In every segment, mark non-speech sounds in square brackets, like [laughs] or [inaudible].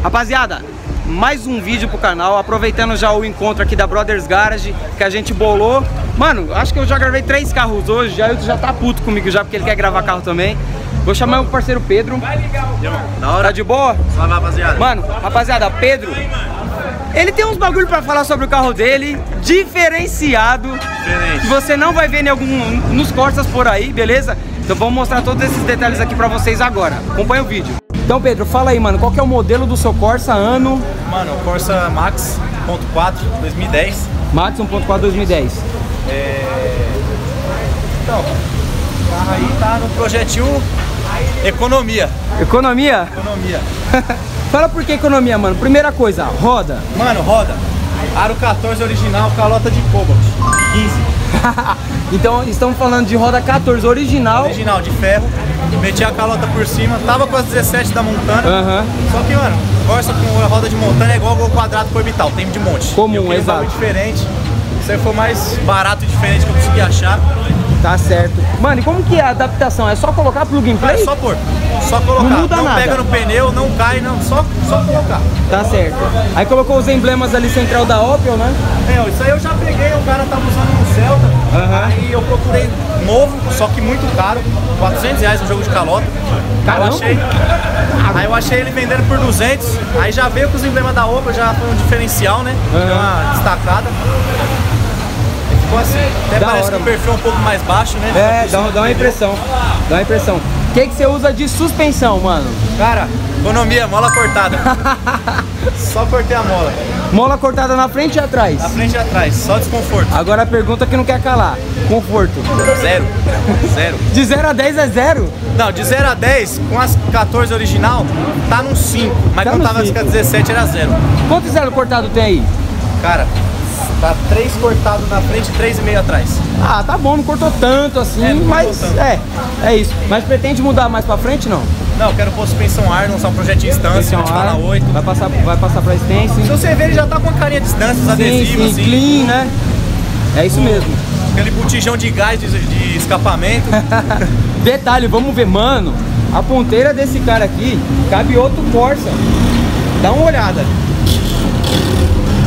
Rapaziada, mais um vídeo pro canal, aproveitando já o encontro aqui da Brothers Garage, que a gente bolou. Mano, acho que eu já gravei três carros hoje, já já tá puto comigo já, porque ele quer gravar carro também. Vou chamar o parceiro Pedro. Da hora. Tá de boa? Fala, rapaziada. Mano, rapaziada, Pedro, ele tem uns bagulho pra falar sobre o carro dele, diferenciado, Diferente. que você não vai ver em algum, nos Corsas por aí, beleza? Então vamos mostrar todos esses detalhes aqui pra vocês agora. Acompanha o vídeo. Então, Pedro, fala aí, mano, qual que é o modelo do seu Corsa ano Mano, Corsa Max 1.4 2010. Max 1.4 2010? Então, o carro aí tá no projetil Economia. Economia? Economia. [laughs] Fala por que economia, mano. Primeira coisa, roda. Mano, roda. Aro 14 original, calota de Cobalt. 15. [laughs] então, estamos falando de roda 14 original. Original de ferro. Meti a calota por cima. Tava com as 17 da Montana. Aham. Só que, mano, Corsa com a roda de Montana é igual ao quadrado com orbital. Tem de monte. Comum, um exato. bagulho diferente. Isso aí foi o mais barato e diferente que eu consegui achar. Tá certo. Mano, e como que é a adaptação? É só colocar plug and É play? só pôr. Só colocar. Não muda nada. pega no pneu, não cai, não. Só, só colocar. Tá certo. Aí colocou os emblemas ali central da Opel, né? É, isso aí eu já peguei, o cara tava usando um Celta. Aí eu procurei novo, só que muito caro. 400 reais um jogo de calota. Caramba. Eu achei. Aí eu achei ele vendendo por 200. Aí já veio com os emblemas da Opel, já foi um diferencial, né? Deu uma destacada. E Ficou assim. Até Da parece hora, que o perfil é um pouco mais baixo, né? É, dá, dá uma impressão. Dá uma impressão. O que, que você usa de suspensão, mano? Cara, economia, mola cortada. [laughs] só cortei a mola. Mola cortada na frente e atrás. Na frente e atrás, só desconforto. Agora a pergunta que não quer calar. Conforto. Zero. Zero. [laughs] De 0 a 10 é zero? Não, de 0 a 10, com as 14 original, tá num 5. Mas Tá quando tava cinco. a 17 era 0. Quanto zero cortado tem aí? Cara, tá 3 cortado na frente e 3,5 atrás. Ah, tá bom, não cortou tanto assim, É, mas tanto. é, é isso. Mas pretende mudar mais pra frente, não? Não, quero pôr suspensão ar, lançar um projeto de instância, Esse ativar ar, na 8. Vai passar, vai passar pra Se Stencil. você ver, ele já tá com a carinha de distância, os adesivos, sim, assim. clean, né? É isso mesmo. Aquele botijão de gás de, de escapamento. [laughs] Detalhe, vamos ver, mano, a ponteira desse cara aqui cabe outro Corsa. Dá uma olhada.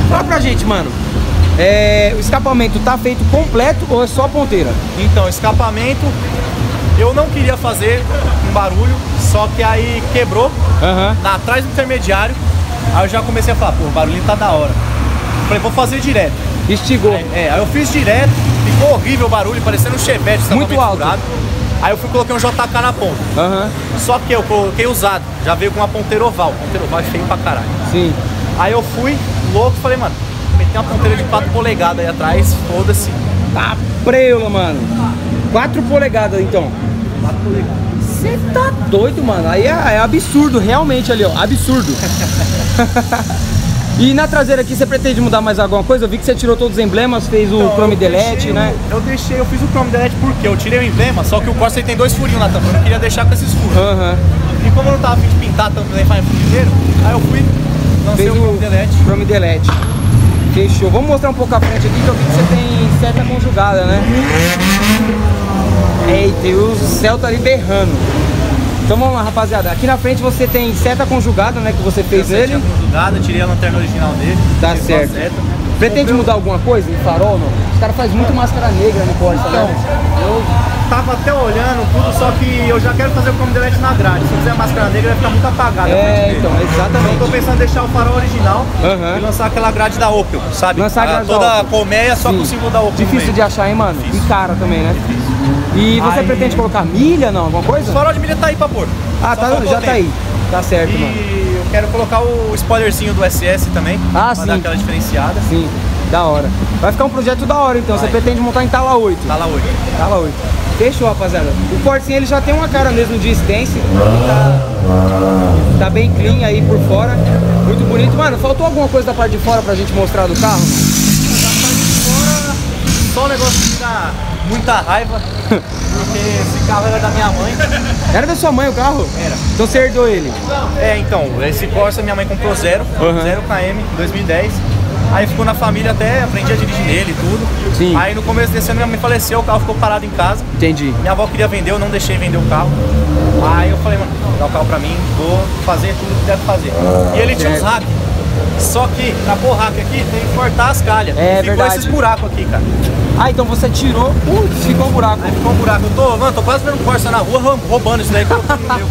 Fala pra gente, mano. É, o escapamento tá feito completo ou é só a ponteira? então, escapamento, eu não queria fazer um barulho, só que aí quebrou na, atrás do intermediário. Aí eu já comecei a falar, pô, o barulhinho tá da hora. Falei, vou fazer direto. Estigou. É, aí eu fiz direto, ficou horrível o barulho, parecendo um chevette Muito alto. furado. Aí eu fui coloquei um JK na ponta. Aham. Só que eu coloquei usado, já veio com uma ponteira oval. Ponteira oval é feio pra caralho. Sim. Aí eu fui louco, falei, mano, meti uma ponteira de 4 polegadas aí atrás, foda-se. Tá preula, mano. 4 polegadas, então. 4 polegadas. Você tá doido, mano. Aí é, é absurdo, realmente ali, ó. Absurdo. [laughs] e na traseira aqui, você pretende mudar mais alguma coisa? Eu vi que você tirou todos os emblemas, fez o Então, Chrome Delete, né? Eu deixei, eu fiz o Chrome Delete porque eu tirei o emblema, só que o Corsa tem dois furinhos na tampa, eu não queria deixar com esses furos. E como eu não tava afim de pintar a tampa nem fazer primeiro, aí eu fui, lancei Fez o Chrome Delete. Chrome Delete. Fechou. Vamos mostrar um pouco a frente aqui, que eu vi que você tem seta conjugada, né? Eita, e o Celta ali berrando. Então vamos lá, rapaziada. Aqui na frente você tem seta conjugada, né? Que você fez nele. tinha conjugada, tirei a lanterna original dele. Tá a certo. seta. Pretende mudar alguma coisa em farol, não? Os caras fazem muito máscara negra no Corsa, Então, né? eu tava até olhando tudo, só que eu já quero fazer o Chrome Delete na grade. Se eu fizer a máscara negra, vai ficar muito apagada. a frente É, então, Então eu tô exatamente. pensando em deixar o farol original Aham. e lançar aquela grade da Opel, sabe? Lançar a Ah, grade da Toda Opel. a colmeia só Sim. com o símbolo da Opel. Difícil de achar, hein, mano? E cara também, né? E você Aí- pretende colocar milha, não? Alguma coisa? O farol de milha tá aí pra pôr. Ah, tá, já tá aí. Tá certo, mano. E eu quero colocar o spoilerzinho do SS também. Ah, pra sim. dar aquela diferenciada. Sim, da hora. Vai ficar um projeto da hora, então. Você Vai. pretende montar em Tala 8. Tá lá hoje. Tala 8. Fechou, rapaziada. O Corsinha ele já tem uma cara mesmo de stencil. Ele tá, tá bem clean aí por fora. Muito bonito. Mano, faltou alguma coisa da parte de fora pra gente mostrar do carro? Fora, só um negócio dá muita raiva. Porque esse carro era da minha mãe. Era da sua mãe o carro? Era. Então você herdou ele. É, então, esse Corsa minha mãe comprou zero, Uhum. zero KM, 2010. Aí ficou na família até, aprendi a dirigir nele e tudo. Sim. Aí no começo desse ano minha mãe faleceu, o carro ficou parado em casa. Entendi. Minha avó queria vender, eu não deixei vender o carro. Aí eu falei, mano, dá o carro pra mim, vou fazer tudo que deve fazer. E ele tinha uns Certo. Só que na porra hack aqui tem que cortar as calhas. É ficou verdade. esses buracos aqui, cara. Ah, então você tirou, putz, ficou um buraco. Aí ficou um buraco. Eu tô, mano, tô quase vendo Corsa na rua rou- roubando isso daí colocando no meu.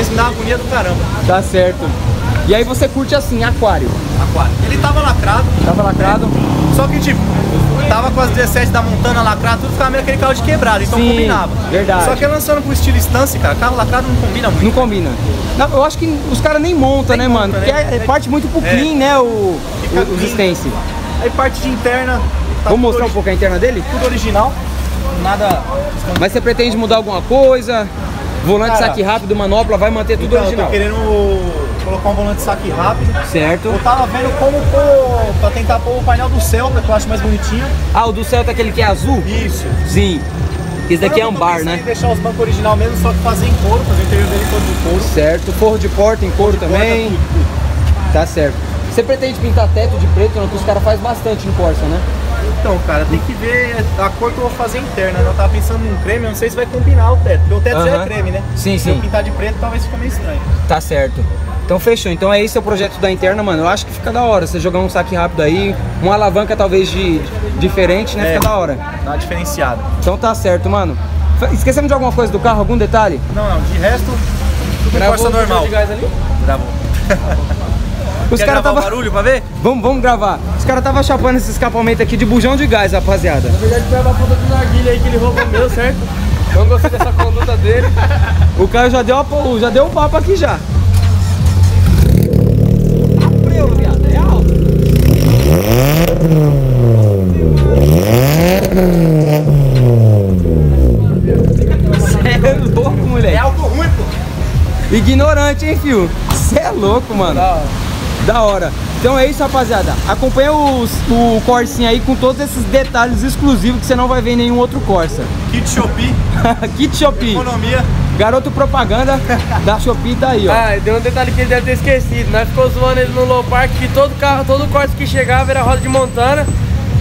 Esse me dá agonia do caramba. Tá certo. E aí você curte assim, aquário. Aquário. Ele tava lacrado, Tava lacrado? só que tipo, tava com as 17 da Montana lacrado, tudo ficava meio aquele carro de quebrado, então Sim, combinava. verdade. Só que lançando pro estilo Stance, cara, carro lacrado não combina muito. Não combina. Não, eu acho que os caras nem montam, né, Nem mano? monta, Porque né? é, é parte muito pro É. clean, né, o, Fica o, clean. stencil. Aí parte de interna. tá Vamos mostrar um pouco a interna dele? Tudo original. Nada. Mas você pretende mudar alguma coisa? Volante, Cara, saque rápido, manopla, vai manter tudo Então, eu original. tô querendo colocar um volante de saque rápido. Certo. Eu tava vendo como pôr, pra tentar pôr o painel do Celta, que eu acho mais bonitinho. Ah, o do Celta é aquele que é azul? Isso. Sim. Esse daqui é Eu ambar, pensando né? deixar os bancos original mesmo, só que fazer em couro, fazer o interior dele todo de couro. Certo. Forro de porta em couro também. Porta, tudo, tudo. Tá certo. Você pretende pintar teto de preto, não? Que os caras fazem bastante em Corsa, né? Então, cara, tem que ver a cor que eu vou fazer interna. né? Eu tava pensando num creme, eu não sei se vai combinar o teto, porque o teto já Aham. é creme, né? Sim, Se sim. eu pintar de preto, talvez fique meio estranho. Tá certo. Então fechou. Então é esse é o projeto da interna, mano. Eu acho que fica da hora. Você jogar um saque rápido aí, uma alavanca talvez de diferente, né? É. Fica da hora. Tá diferenciado. Então tá certo, mano. Esquecemos de alguma coisa do carro? Algum detalhe? Não, não, de resto, tudo Gravou força normal. de gás ali? Gravou. [laughs] Os caras tava... barulho pra ver? Vamos, vamos gravar. Os caras tava chapando esse escapamento aqui de bujão de gás, rapaziada. Na verdade foi uma ponta do narguilha aí que ele roubou meu, certo? Não gostei dessa conduta dele. [laughs] O cara já deu, a, já deu o papo aqui já. É louco, moleque. É algo ruim, pô. Ignorante, hein, fio? Você é louco, mano. Da hora. Então é isso, rapaziada. Acompanha os, o Corsinha aí com todos esses detalhes exclusivos que você não vai ver em nenhum outro Corsa. Kit Shopee, [laughs] Kit Shopee. economia. Garoto propaganda [laughs] da Shopee tá aí, ó. Ah, deu um detalhe que ele deve ter esquecido. Nós ficou zoando ele no low park que todo carro, todo corte que chegava era roda de montana.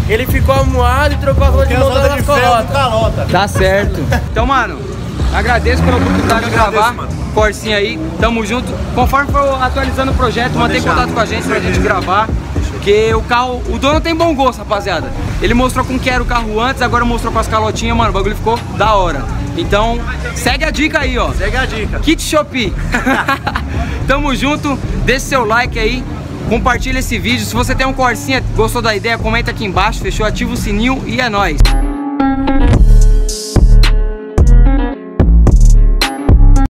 Ele ficou amuado e trocou as rodas de montana nas de corotas. calota. Tá certo. Então, mano, agradeço pela oportunidade de gravar. mano. Corsinha aí, tamo junto. Conforme for atualizando o projeto, mantém deixar. contato com a gente pra gente gravar. Porque o carro, o dono tem bom gosto, rapaziada. Ele mostrou com que era o carro antes, agora mostrou com as calotinhas, mano. O bagulho ficou da hora. Então, segue a dica aí, ó. Segue a dica. Kit Shopee. [laughs] Tamo junto, deixe seu like aí, compartilha esse vídeo. Se você tem um Corsinha, gostou da ideia, comenta aqui embaixo, fechou? Ativa o sininho e é nóis.